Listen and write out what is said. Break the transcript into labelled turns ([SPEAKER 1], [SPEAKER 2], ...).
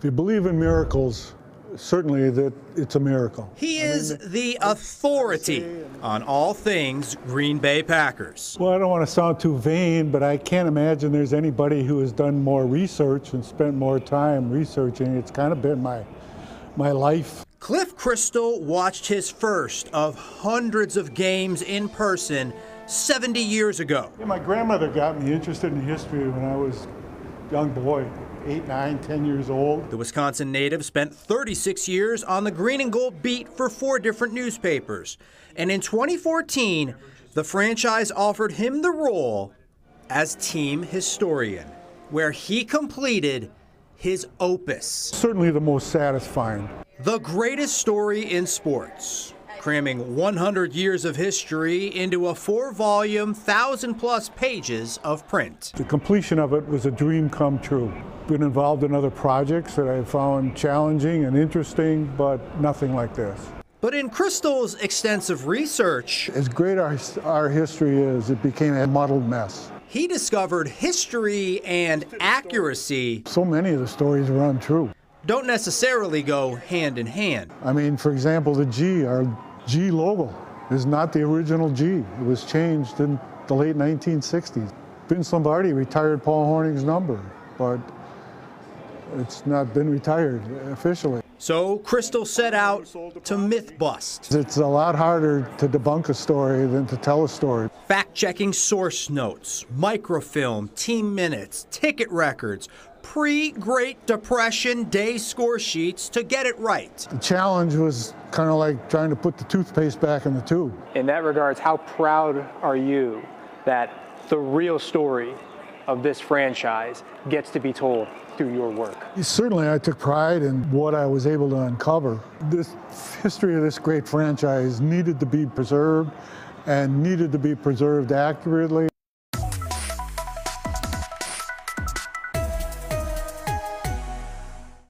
[SPEAKER 1] If you believe in miracles, certainly that it's a miracle.
[SPEAKER 2] He is the authority on all things Green Bay Packers.
[SPEAKER 1] Well, I don't want to sound too vain, but I can't imagine there's anybody who has done more research and spent more time researching. It's kind of been my my life.
[SPEAKER 2] Cliff Christl watched his first of hundreds of games in person 70 years ago.
[SPEAKER 1] Yeah, my grandmother got me interested in history when I was a young boy, eight, nine, ten years old.
[SPEAKER 2] The Wisconsin native spent 36 years on the green and gold beat for four different newspapers. And in 2014, the franchise offered him the role as team historian, where he completed his opus.
[SPEAKER 1] Certainly the most satisfying.
[SPEAKER 2] The greatest story in sports, cramming 100 years of history into a four volume, thousand plus pages of print.
[SPEAKER 1] The completion of it was a dream come true. Been involved in other projects that I found challenging and interesting, but nothing like this.
[SPEAKER 2] But in Christl's extensive research,
[SPEAKER 1] As great as our history is, it became a muddled mess.
[SPEAKER 2] he discovered history and accuracy
[SPEAKER 1] So many of the stories are untrue.
[SPEAKER 2] don't necessarily go hand in hand.
[SPEAKER 1] I mean, for example, the G, our G logo, is not the original G. It was changed in the late 1960s. Vince Lombardi retired Paul Hornung's number, but it's not been retired officially.
[SPEAKER 2] So Christl set out to myth bust,
[SPEAKER 1] It's a lot harder to debunk a story than to tell a story.
[SPEAKER 2] fact checking source notes, microfilm, team minutes, ticket records, pre Great Depression day score sheets to get it right.
[SPEAKER 1] The challenge was kind of like trying to put the toothpaste back in the tube.
[SPEAKER 3] In that regards, how proud are you that the real story of this franchise gets to be told through your work?
[SPEAKER 1] Certainly, I took pride in what I was able to uncover. This history of this great franchise needed to be preserved and needed to be preserved accurately.